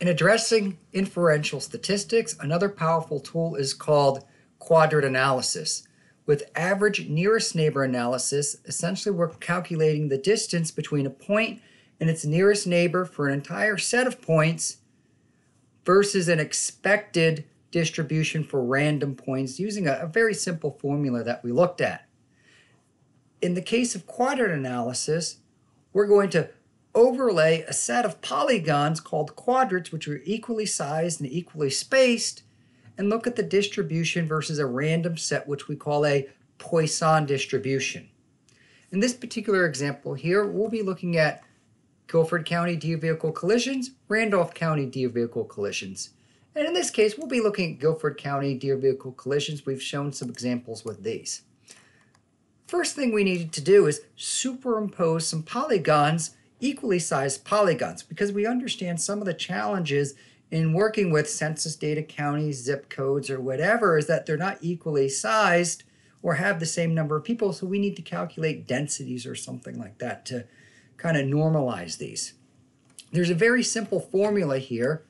In addressing inferential statistics, another powerful tool is called quadrat analysis. With average nearest neighbor analysis, essentially we're calculating the distance between a point and its nearest neighbor for an entire set of points versus an expected distribution for random points using a, a very simple formula that we looked at. In the case of quadrat analysis, we're going to overlay a set of polygons called quadrats, which are equally sized and equally spaced, and look at the distribution versus a random set, which we call a Poisson distribution. In this particular example here, we'll be looking at Guilford County deer vehicle collisions, Randolph County deer vehicle collisions. And in this case, we'll be looking at Guilford County deer vehicle collisions. We've shown some examples with these. First thing we needed to do is superimpose some polygons, equally sized polygons, because we understand some of the challenges in working with census data counties, zip codes, or whatever is that they're not equally sized or have the same number of people. So we need to calculate densities or something like that to kind of normalize these. There's a very simple formula here,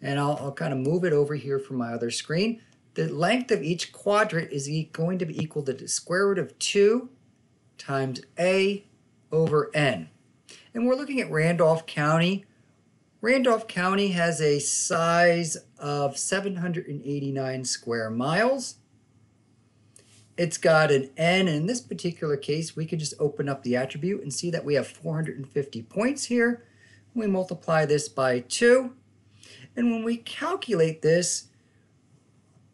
and I'll, I'll kind of move it over here from my other screen. The length of each quadrat is going to be equal to the square root of 2 times A over N. And we're looking at Randolph County. Randolph County has a size of 789 square miles. It's got an n. In this particular case, we could just open up the attribute and see that we have 450 points here. We multiply this by 2. And when we calculate this,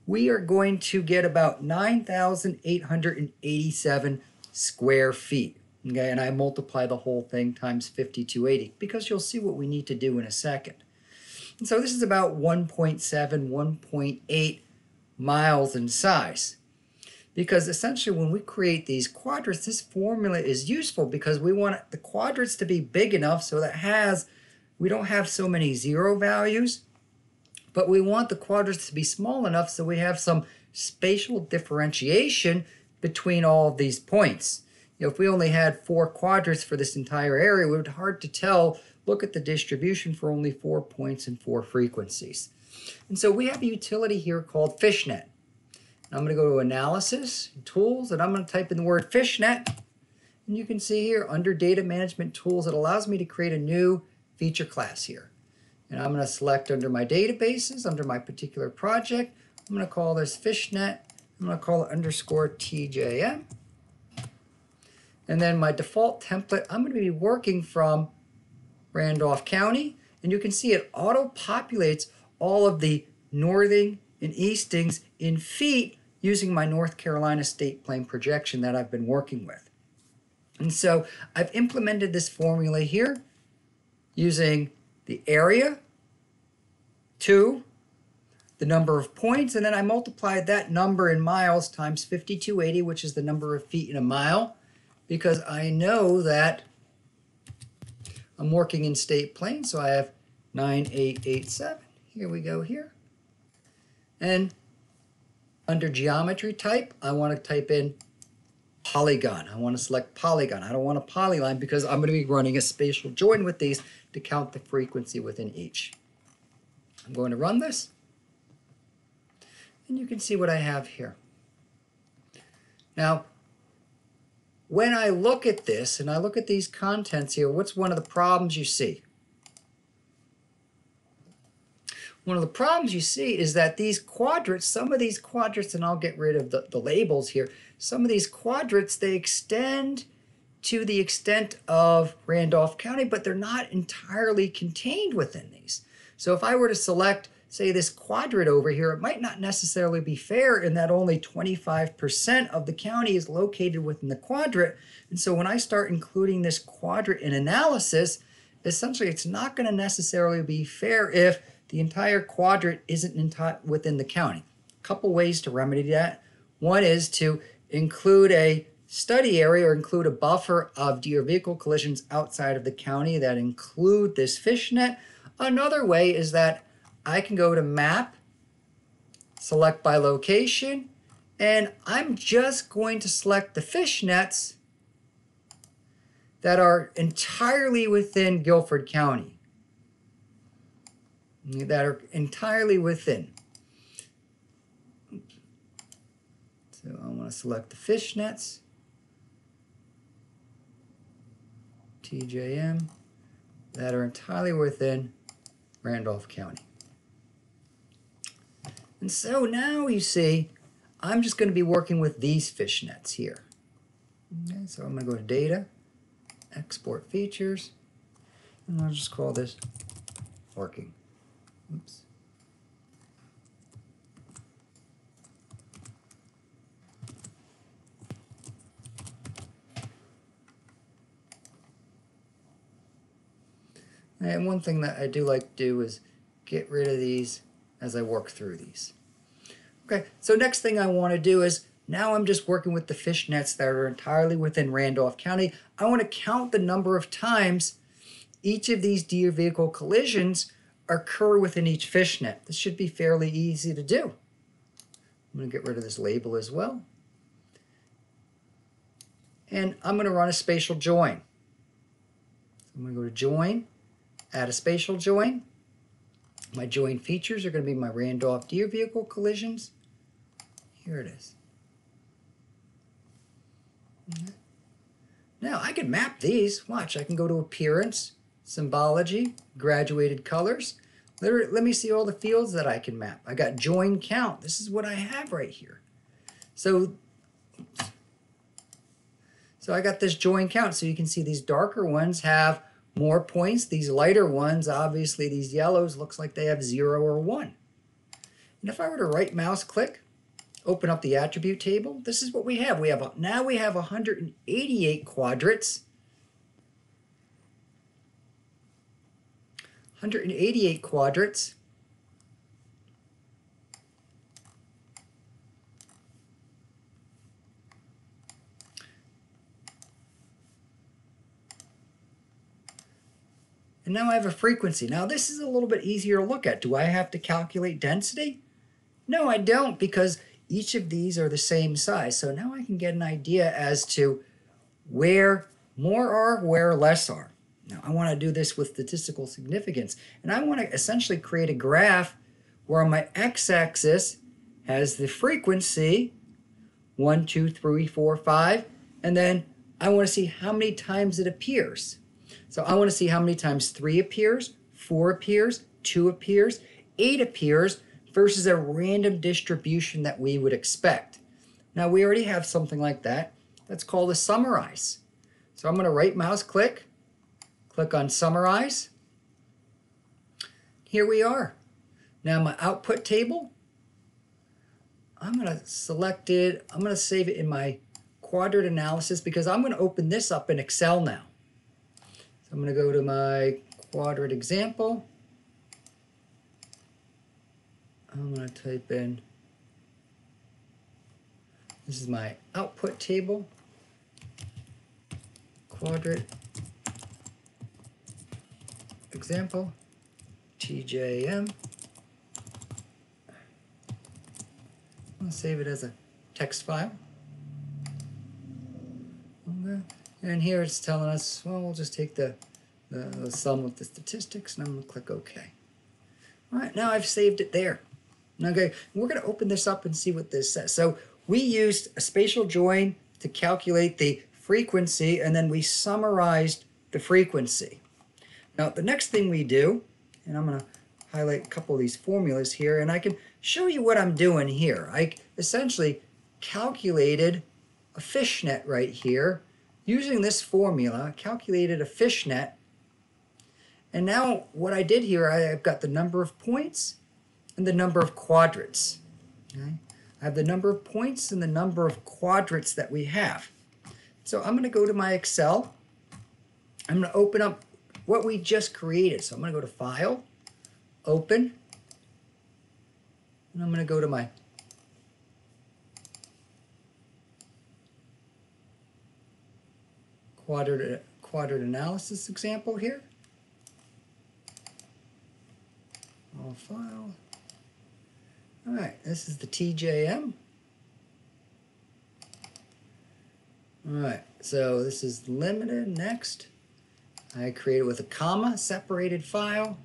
we are going to get about 9,887 square feet. Okay, and I multiply the whole thing times 5280 because you'll see what we need to do in a second. And so this is about 1.7, 1.8 miles in size because essentially when we create these quadrats, this formula is useful because we want the quadrats to be big enough so that has, we don't have so many zero values, but we want the quadrats to be small enough so we have some spatial differentiation between all of these points. You know, if we only had four quadrats for this entire area, it would be hard to tell, look at the distribution for only four points and four frequencies. And so we have a utility here called FishNet. I'm going to go to Analysis, Tools, and I'm going to type in the word FishNet. And you can see here under Data Management Tools, it allows me to create a new feature class here. And I'm going to select under my databases, under my particular project. I'm going to call this FishNet. I'm going to call it underscore TJM. And then my default template, I'm going to be working from Randolph County. And you can see it auto-populates all of the northing and eastings in feet using my North Carolina state plane projection that I've been working with. And so I've implemented this formula here using the area, 2, the number of points, and then I multiplied that number in miles times 5280, which is the number of feet in a mile, because I know that I'm working in state plane, so I have 9887. Here we go here. And under geometry type, I want to type in polygon. I want to select polygon. I don't want a polyline because I'm going to be running a spatial join with these to count the frequency within each. I'm going to run this. And you can see what I have here. Now, when I look at this and I look at these contents here, what's one of the problems you see? One of the problems you see is that these quadrats, some of these quadrats, and I'll get rid of the, the labels here, some of these quadrats, they extend to the extent of Randolph County, but they're not entirely contained within these. So if I were to select, say, this quadrat over here, it might not necessarily be fair in that only 25% of the county is located within the quadrat. And so when I start including this quadrat in analysis, essentially it's not going to necessarily be fair if the entire quadrat isn't within the county. A couple ways to remedy that. One is to include a study area or include a buffer of deer vehicle collisions outside of the county that include this fishnet. Another way is that I can go to map, select by location, and I'm just going to select the fish nets that are entirely within Guilford County. that are entirely within. So I want to select the fish nets. TJM, that are entirely within Randolph County. And so now you see, I'm just going to be working with these fishnets here. Okay, so I'm going to go to Data, Export Features, and I'll just call this Working. Oops. And one thing that I do like to do is get rid of these as I work through these. Okay, so next thing I want to do is now I'm just working with the fish nets that are entirely within Randolph County. I want to count the number of times each of these deer vehicle collisions occur within each fish net. This should be fairly easy to do. I'm going to get rid of this label as well. And I'm going to run a spatial join. I'm going to go to join, add a spatial join. My join features are going to be my Randolph deer vehicle collisions. Here it is. Now I can map these. Watch, I can go to appearance, symbology, graduated colors. Let, let me see all the fields that I can map. I got join count. This is what I have right here. So, so I got this join count. So you can see these darker ones have more points. These lighter ones, obviously these yellows, looks like they have zero or one. And if I were to right mouse click, open up the attribute table, this is what we have. We have now we have 188 quadrats 188 quadrats. And now I have a frequency. Now this is a little bit easier to look at. Do I have to calculate density? No, I don't because each of these are the same size. So now I can get an idea as to where more are, where less are. Now I want to do this with statistical significance. And I want to essentially create a graph where my x-axis has the frequency, one, two, three, four, five, and then I want to see how many times it appears. So I want to see how many times 3 appears, 4 appears, 2 appears, 8 appears, versus a random distribution that we would expect. Now we already have something like that. That's called a summarize. So I'm going to right mouse click, Click on Summarize. Here we are. Now my output table, I'm going to select it. I'm going to save it in my quadrat analysis because I'm going to open this up in Excel now. So I'm going to go to my quadrat example. I'm going to type in, this is my output table, quadrat example, TJM. I'll save it as a text file. Okay. And here it's telling us, well, we'll just take the, the, the sum of the statistics and I'm going to click OK. All right, now I've saved it there. Okay, we're going to open this up and see what this says. So we used a spatial join to calculate the frequency and then we summarized the frequency. Now the next thing we do, and I'm going to highlight a couple of these formulas here, and I can show you what I'm doing here. I essentially calculated a fishnet right here using this formula, calculated a fishnet, and now what I did here, I've got the number of points and the number of quadrats. Okay? I have the number of points and the number of quadrats that we have. So I'm going to go to my Excel. I'm going to open up what we just created. So I'm going to go to File, Open, and I'm going to go to my quadrat, quadrat analysis example here. All file. All right, this is the TJM. All right, so this is limited, next. I created with a comma separated file.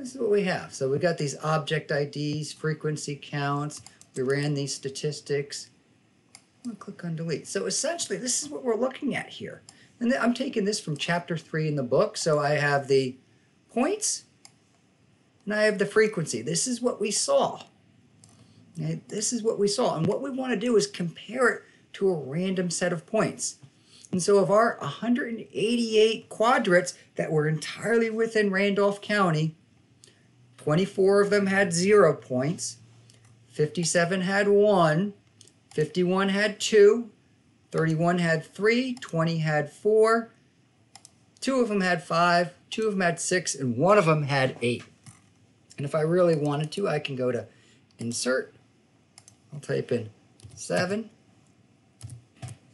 this is what we have. So we got these object IDs, frequency counts. We ran these statistics. I'm click on delete. So essentially, this is what we're looking at here. And I'm taking this from chapter 3 in the book. So I have the points and I have the frequency. This is what we saw. Okay? This is what we saw. And what we want to do is compare it to a random set of points. And so of our 188 quadrats that were entirely within Randolph County, 24 of them had zero points, 57 had one, 51 had two, 31 had three, 20 had four, two of them had five, two of them had six, and one of them had eight. And if I really wanted to, I can go to insert. I'll type in seven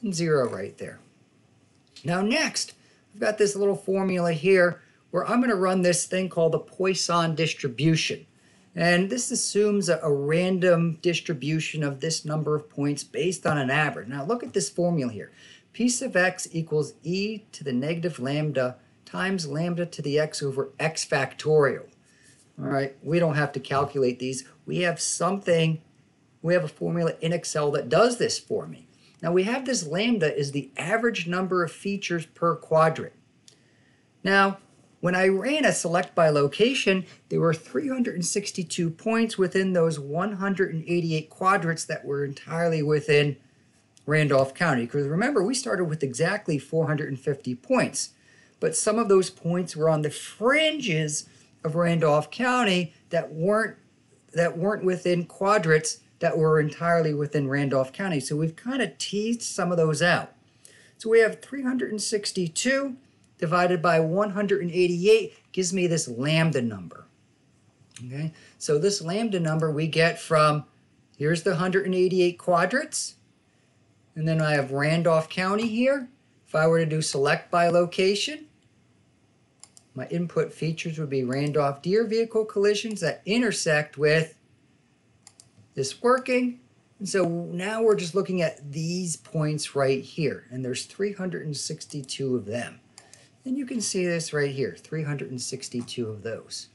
and zero right there. Now next, I've got this little formula here where I'm going to run this thing called the Poisson distribution. And this assumes a, a, random distribution of this number of points based on an average. Now look at this formula here. P sub x equals e to the negative lambda times lambda to the x over x factorial. All right, we don't have to calculate these. We have something, we have a formula in Excel that does this for me. Now we have this lambda is the average number of features per quadrat. Now, when I ran a select by location, there were 362 points within those 188 quadrats that were entirely within Randolph County. Because remember, we started with exactly 450 points, but some of those points were on the fringes of Randolph County that weren't that weren't within quadrats that were entirely within Randolph County. So we've kind of teased some of those out. So we have 362 divided by 188 gives me this lambda number. Okay, so this lambda number we get from, here's the 188 quadrats, and then I have Randolph County here. If I were to do select by location, my input features would be Randolph Deer vehicle collisions that intersect with this working. And so now we're just looking at these points right here, and there's 362 of them. And you can see this right here, 362 of those.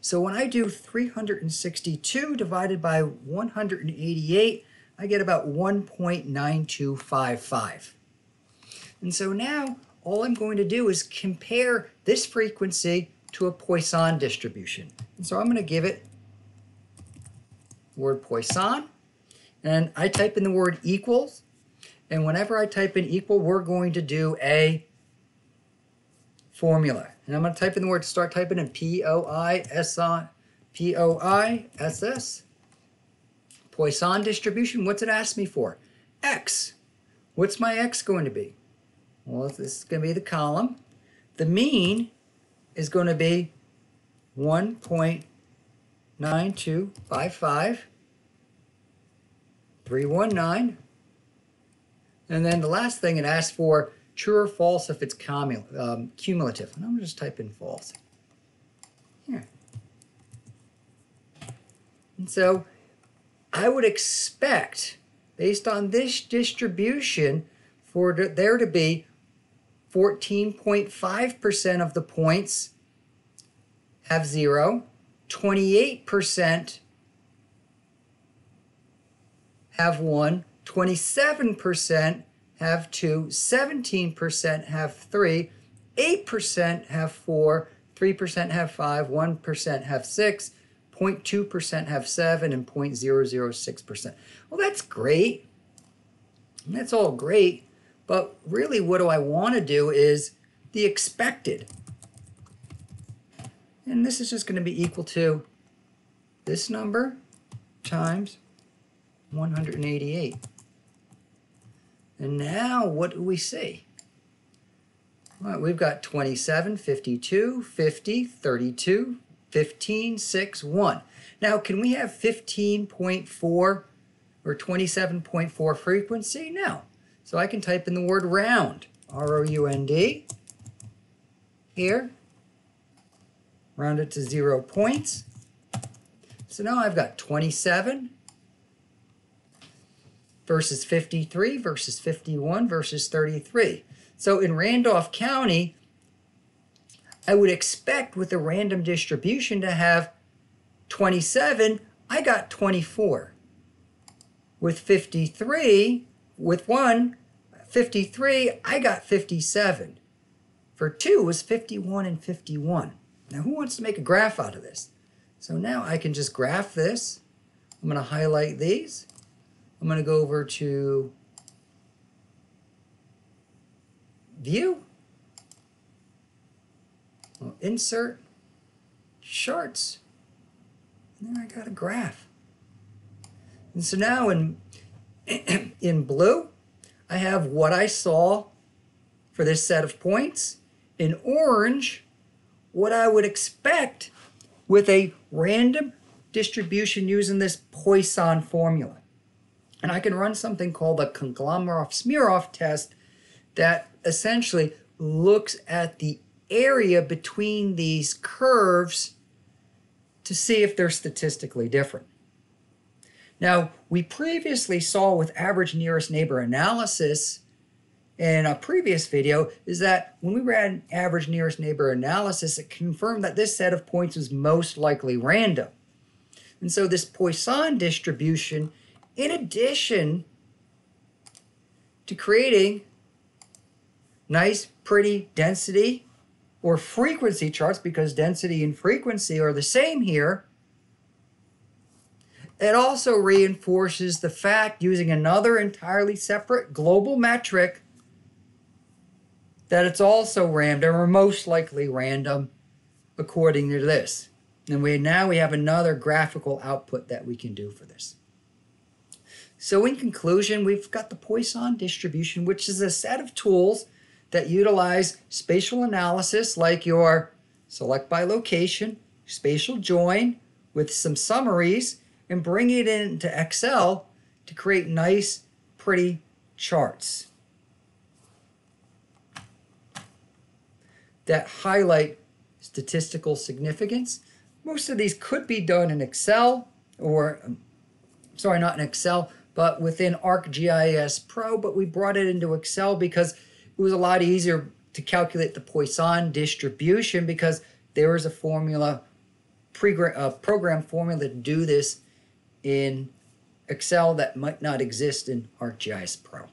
So when I do 362 divided by 188, I get about 1.9255. And so now all I'm going to do is compare this frequency to a Poisson distribution. And so I'm going to give it word Poisson, and I type in the word equals, and whenever I type in equal, we're going to do a formula. And I'm going to type in the word, start typing in P-O-I-S-I, P-O-I-S-S. Poisson distribution, what's it ask me for? X. What's my X going to be? Well, this is going to be the column. The mean is going to be 1.9255, 319. And then the last thing it asks for True or false if it's um, cumulative. And I'm going to just type in false. Here. And so I would expect, based on this distribution, for there to be 14.5% of the points have zero, 28% have one, 27% have 2, 17% have 3, 8% have 4, 3% have 5, 1% have 6, 0.2% have 7, and 0.006%. Well, that's great. That's all great. But really what do I want to do is the expected. And this is just going to be equal to this number times 188. And now what do we see? Well, we've got 27, 52, 50, 32, 15, 6, 1. Now, can we have 15.4 or 27.4 frequency? No. So I can type in the word round, R-O-U-N-D, here, round it to zero points. So now I've got 27, versus 53 verses 51 verses 33. So in Randolph County, I would expect with a random distribution to have 27, I got 24. With 53, with 1, 53, I got 57. For 2 was 51 and 51. Now who wants to make a graph out of this? So now I can just graph this. I'm going to highlight these. I'm going to go over to View. I'll insert charts. And then I got a graph. And so now in, in blue, I have what I saw for this set of points. In orange, what I would expect with a random distribution using this Poisson formula. And I can run something called a Kolmogorov-Smirnov test that essentially looks at the area between these curves to see if they're statistically different. Now, we previously saw with average nearest neighbor analysis in a previous video is that when we ran average nearest neighbor analysis, it confirmed that this set of points was most likely random. And so this Poisson distribution, in addition to creating nice, pretty density or frequency charts, because density and frequency are the same here, it also reinforces the fact, using another entirely separate global metric, that it's also random or most likely random according to this. And we now we have another graphical output that we can do for this. So in conclusion, we've got the Poisson distribution, which is a set of tools that utilize spatial analysis like your select by location, spatial join with some summaries, and bring it into Excel to create nice, pretty charts that highlight statistical significance. Most of these could be done in Excel or, um, sorry, not in Excel, but within ArcGIS Pro, but we brought it into Excel because it was a lot easier to calculate the Poisson distribution because there is a formula, a uh, program formula to do this in Excel that might not exist in ArcGIS Pro.